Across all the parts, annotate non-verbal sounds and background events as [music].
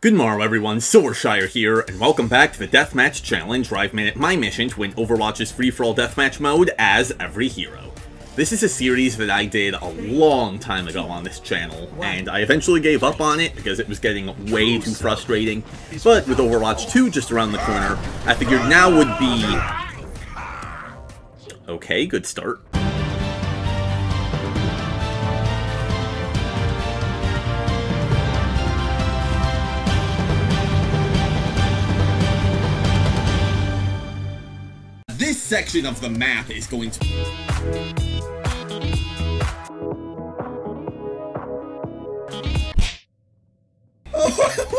Good morrow everyone, Silvershire here, and welcome back to the Deathmatch Challenge where I've made it my mission to win Overwatch's free-for-all deathmatch mode as every hero. This is a series that I did a long time ago on this channel, and I eventually gave up on it because it was getting way too frustrating, but with Overwatch 2 just around the corner, I figured now would be... Okay, good start. Section of the map is going to... [laughs] Oh,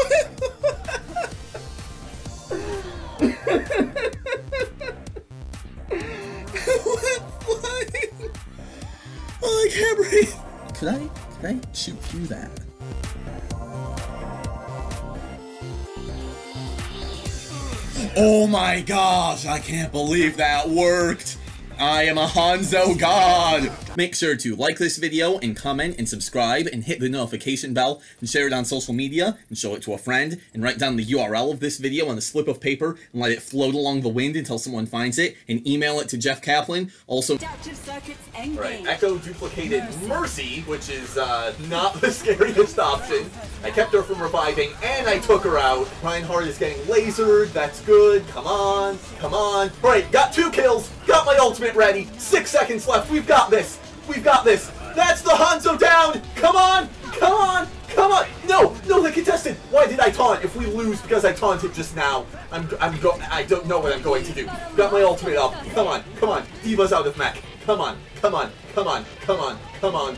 Oh my gosh, I can't believe that worked! I am a Hanzo god! Make sure to like this video and comment and subscribe and hit the notification bell and share it on social media and show it to a friend and write down the URL of this video on a slip of paper and let it float along the wind until someone finds it and email it to Jeff Kaplan. Also, Adaptive circuits engaged. Right, Echo duplicated Mercy, which is uh, not the [laughs] scariest option. I kept her from reviving, and I took her out. Reinhardt is getting lasered, that's good. Come on, come on. Alright, got two kills, got my ultimate ready. Six seconds left, we've got this. We've got this. That's the Hanzo down! Come on, come on, come on! No, no, the contestant! Why did I taunt? If we lose because I taunted just now, I'm, I'm go I don't know what I'm going to do. Got my ultimate up. Come on, come on. D.Va's out of mech. Come on, come on, come on, come on, come on.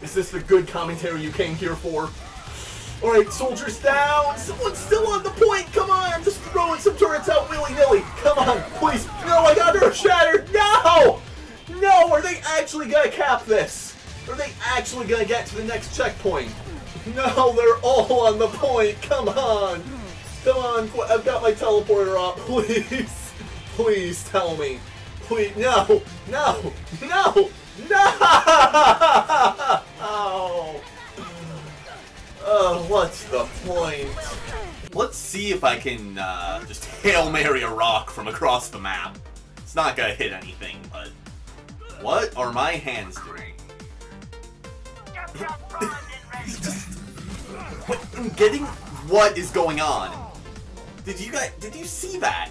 Is this the good commentary you came here for? Alright, soldiers down! Someone's still on the point! Come on! I'm just throwing some turrets out willy-nilly! Come on, please! Actually gonna cap this? Are they actually gonna get to the next checkpoint? No, they're all on the point! Come on! Come on, I've got my teleporter up, [laughs] please! Please tell me. Please, no! No! No! No! [laughs] Oh, Oh, what's the point? Let's see if I can uh, just Hail Mary a rock from across the map. It's not gonna hit anything. What are my hands doing? What, I'm getting what is going on. Did you guys, did you see that?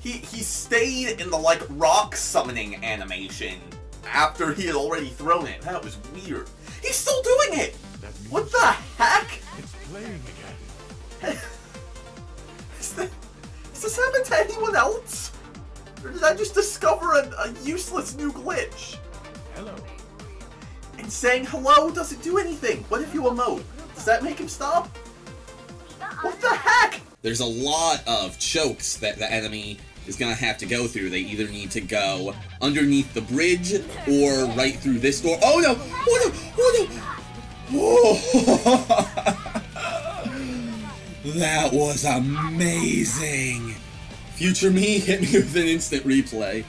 He, he stayed in the, like, rock summoning animation after he had already thrown it. That was weird. He's still doing it! What the heck? It's playing again. [laughs] Is this, is this happened to anyone else? Or I just discover a, a useless new glitch? Hello. And saying hello doesn't do anything. What if you emote? Does that make him stop? What the heck? There's a lot of chokes that the enemy is gonna have to go through. They either need to go underneath the bridge or right through this door. Oh no! Oh no! Oh no! Oh. [laughs] that was amazing! Future me hit me with an instant replay.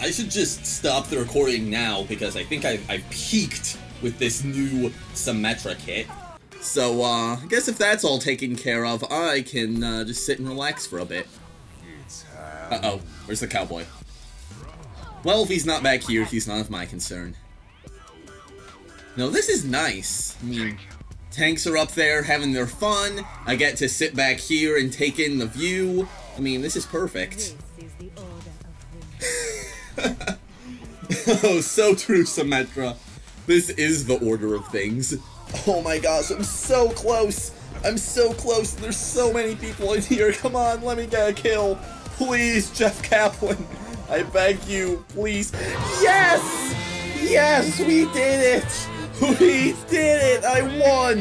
I should just stop the recording now because I think I've, I've peaked with this new Symmetra kit. So, uh, I guess if that's all taken care of, I can uh, just sit and relax for a bit. Uh-oh, where's the cowboy? Well, if he's not back here, he's none of my concern. No, this is nice. I mean, tanks are up there having their fun. I get to sit back here and take in the view. I mean, this is perfect. This is the order of [laughs] things. oh, so true, Symmetra. This is the order of things. Oh my gosh, I'm so close. I'm so close. There's so many people in here. Come on, let me get a kill. Please, Jeff Kaplan. I beg you, please. Yes! Yes, we did it! We did it! I won!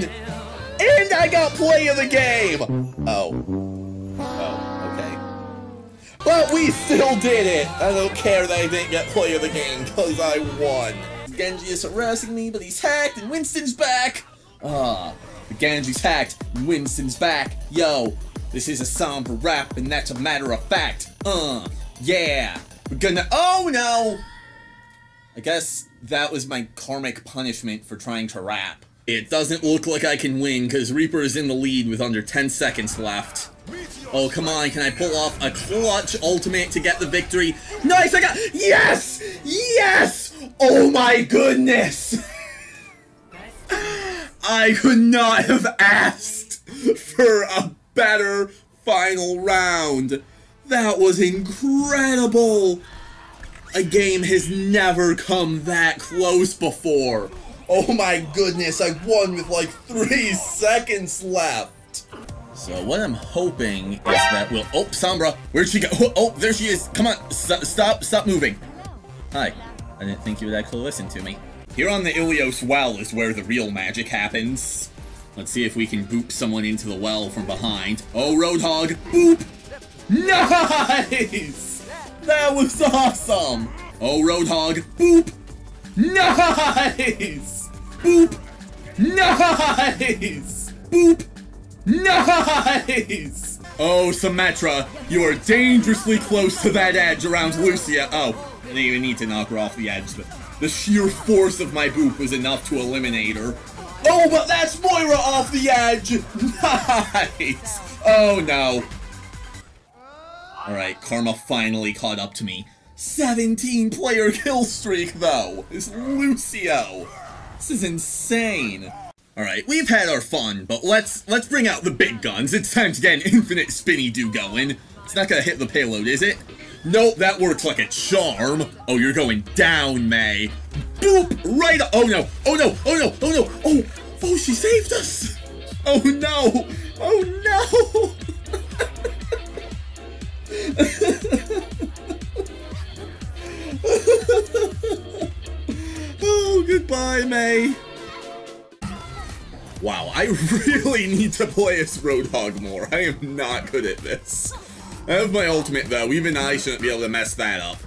And I got play of the game! Oh. Oh, okay. But we still did it! I don't care that I didn't get play of the game, because I won. Genji is harassing me, but he's hacked, and Winston's back! Ah, the Genji's hacked, and Winston's back. Yo, this is a somber rap, and that's a matter of fact. Uh, yeah. We're gonna- Oh no! I guess that was my karmic punishment for trying to rap. It doesn't look like I can win because Reaper is in the lead with under 10 seconds left. Oh, come on, can I pull off a clutch ultimate to get the victory? Nice, I got- Yes! Yes! Oh my goodness! [laughs] I could not have asked for a better final round. That was incredible! A game has never come that close before. Oh my goodness, I won with like three [laughs] seconds left. So what I'm hoping is that we'll- Oh, Sombra, where'd she go? Oh, [laughs] oh, there she is. Come on, S stop, stop moving. Hi, I didn't think you would actually listen to me. Here on the Ilios well is where the real magic happens. Let's see if we can boop someone into the well from behind. Oh, Roadhog, boop! [laughs] Nice! That was awesome! Oh, Roadhog, boop! Nice! Boop! Nice! Boop! Nice! Oh, Symmetra, you are dangerously close to that edge around Lucia. Oh, I didn't even need to knock her off the edge, but the sheer force of my boop was enough to eliminate her. Oh, but that's Moira off the edge! [laughs] Nice! Oh no. Alright, Karma finally caught up to me. 17 player kill streak though! It's Lucio! This is insane! Alright, we've had our fun, but let's let's bring out the big guns. It's time to get an infinite spinny do going. It's not gonna hit the payload, is it? Nope, that works like a charm. Oh, you're going down, Mei. Boop! Right Oh no! Oh no! Oh no! Oh no! Oh! Oh, she saved us! Oh no! Oh no! [laughs] [laughs] oh, goodbye, Mei. Wow, I [laughs] really need to play as Roadhog more. I am not good at this. I have my ultimate though, even I shouldn't be able to mess that up.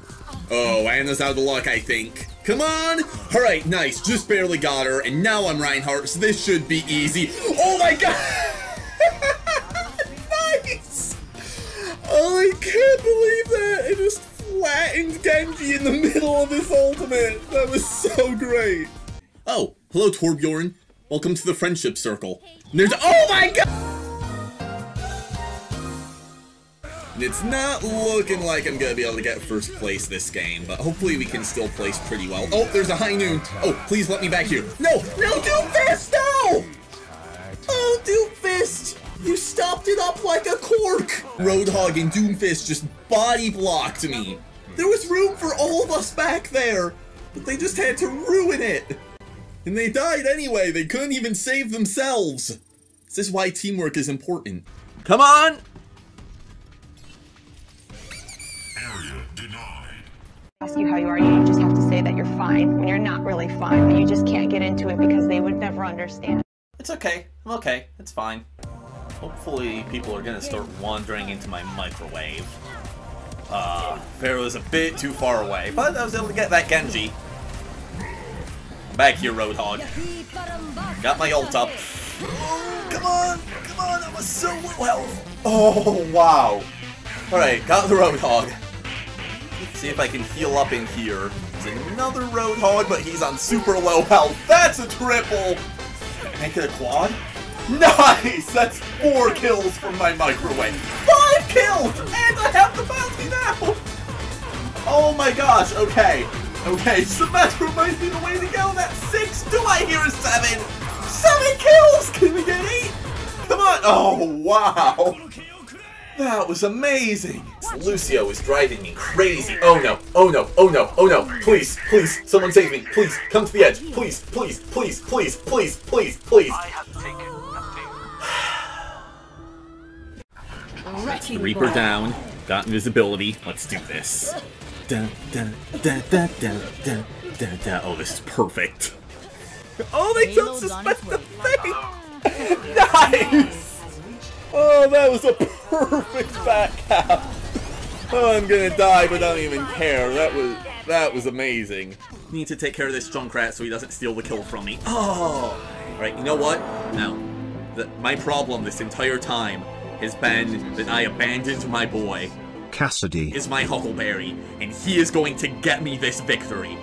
Oh, Ana's out of luck, I think. Come on! Alright, nice, just barely got her, and now I'm Reinhardt, so this should be easy. Oh my god! I can't believe that! It just flattened Genji in the middle of his ultimate! That was so great! Oh, hello Torbjorn. Welcome to the friendship circle. There's- oh my god! And it's not looking like I'm gonna be able to get first place this game, but hopefully we can still place pretty well. Oh, there's a high noon. Oh, please let me back here. No, no, Doomfist, no! Like a! Roadhog and Doomfist just body blocked me. There was room for all of us back there, but they just had to ruin it. And they died anyway. They couldn't even save themselves. This is why teamwork is important. Come on! Area denied. ask you how you are, you just have to say that you're fine when you're not really fine, but you just can't get into it because they would never understand. It's okay. I'm okay. It's fine. Hopefully people are gonna start wandering into my microwave. Uh, Pharah's a bit too far away, but I was able to get that Genji. Back here, Roadhog. Got my ult up. Oh, [gasps] come on! Come on! I was so low health! Oh, wow. Alright, got the Roadhog. See if I can heal up in here. There's another Roadhog, but he's on super low health. That's a triple! Make it a quad? [laughs] Nice! That's four kills from my microwave. Five kills! And I have the bounty now! Oh my gosh, okay. Okay, Symmetra might be the way to go. That's six. Do I hear a seven? Seven kills! Can we get eight? Come on! Oh, wow! That was amazing! Lucio is driving me crazy. Oh no, oh no, oh no, oh no. Please, please, someone save me. Please, come to the edge. Please, please, please, please, please, please, please. Reaper down. Got invisibility. Let's do this. Da, da, da, da, da, da, da, da. Oh, this is perfect. Oh, they don't suspect the thing! nice! Oh, that was a perfect back half. Oh, I'm gonna die, but I don't even care. That was that was amazing. Need to take care of this Junkrat so he doesn't steal the kill from me. Oh! Alright, you know what? Now, the, my problem this entire time has been that I abandoned my boy, Cassidy. is my Huckleberry, and he is going to get me this victory.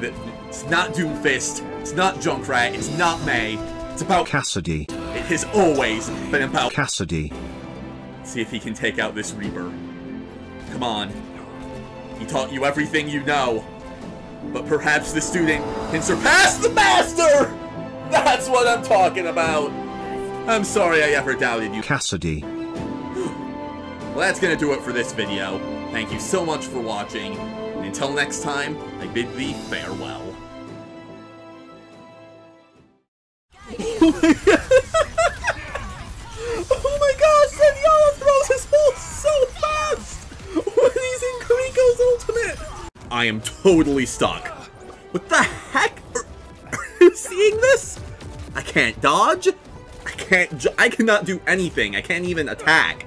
it's not Doomfist. It's not Junkrat. It's not Mei. It's about. Cassidy, It has always been about. Cassidy, See if he can take out this Reaper. Come on. He taught you everything you know. But perhaps the student can surpass the master! That's what I'm talking about! I'm sorry I ever doubted you. Cassidy, Well, that's gonna do it for this video. Thank you so much for watching. And until next time, I bid thee farewell. [laughs] Oh my gosh, Zenyatta throws his ult so fast! When he's in Kiriko's ultimate! I am totally stuck. What the heck? Are, are you seeing this? I can't dodge? I can't I cannot do anything. I can't even attack.